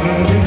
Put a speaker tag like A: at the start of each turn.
A: Amen.